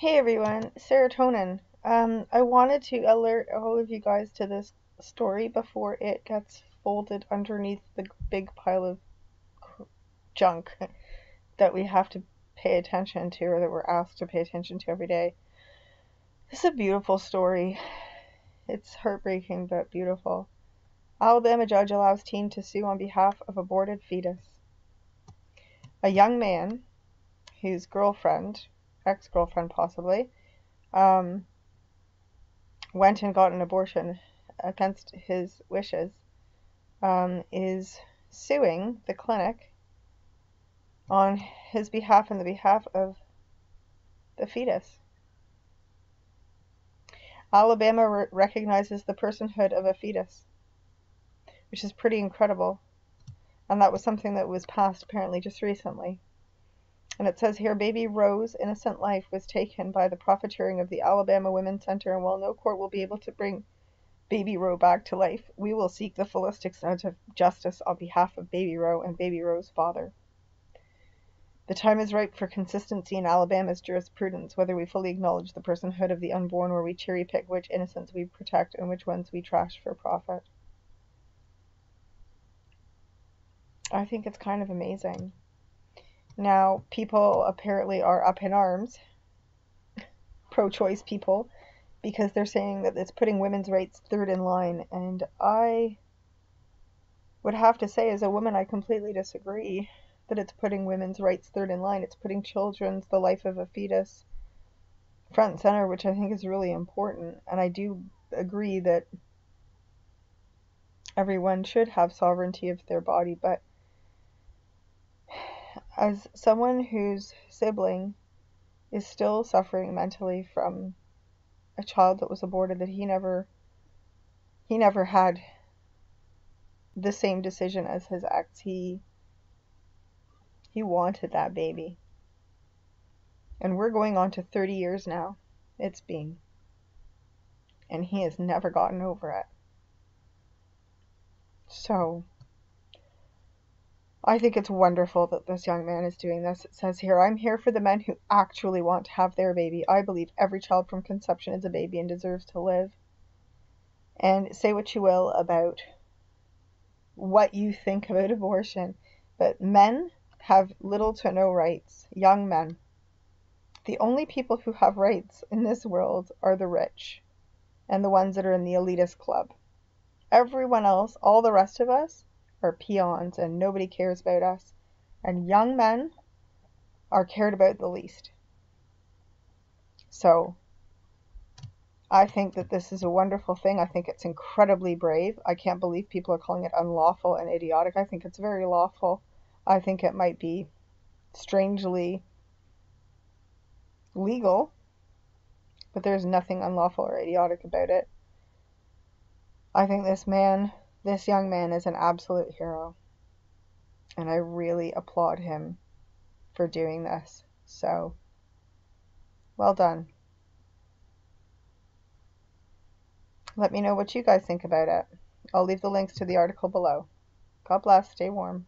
Hey everyone, Sarah Tonen. Um, I wanted to alert all of you guys to this story before it gets folded underneath the big pile of junk that we have to pay attention to or that we're asked to pay attention to every day. This is a beautiful story. It's heartbreaking but beautiful. Alabama judge allows teen to sue on behalf of aborted fetus. A young man whose girlfriend ex girlfriend possibly, um, went and got an abortion against his wishes, um, is suing the clinic on his behalf and the behalf of the fetus. Alabama re- recognizes the personhood of a fetus, which is pretty incredible. And that was something that was passed apparently just recently. And it says here, baby Roe's innocent life was taken by the profiteering of the Alabama Women's Center, and while no court will be able to bring Baby Roe back to life, we will seek the fullest extent of justice on behalf of Baby Roe and Baby Roe's father. The time is ripe for consistency in Alabama's jurisprudence, whether we fully acknowledge the personhood of the unborn or we cherry pick which innocents we protect and which ones we trash for profit. I think it's kind of amazing. Now, people apparently are up in arms, pro choice people, because they're saying that it's putting women's rights third in line. And I would have to say, as a woman, I completely disagree that it's putting women's rights third in line. It's putting children's, the life of a fetus, front and center, which I think is really important. And I do agree that everyone should have sovereignty of their body, but as someone whose sibling is still suffering mentally from a child that was aborted that he never he never had the same decision as his ex he he wanted that baby. And we're going on to 30 years now. It's been and he has never gotten over it. So I think it's wonderful that this young man is doing this. It says here, I'm here for the men who actually want to have their baby. I believe every child from conception is a baby and deserves to live. And say what you will about what you think about abortion, but men have little to no rights. Young men. The only people who have rights in this world are the rich and the ones that are in the elitist club. Everyone else, all the rest of us, are peons and nobody cares about us. And young men are cared about the least. So I think that this is a wonderful thing. I think it's incredibly brave. I can't believe people are calling it unlawful and idiotic. I think it's very lawful. I think it might be strangely legal, but there's nothing unlawful or idiotic about it. I think this man this young man is an absolute hero. And I really applaud him for doing this. So, well done. Let me know what you guys think about it. I'll leave the links to the article below. God bless. Stay warm.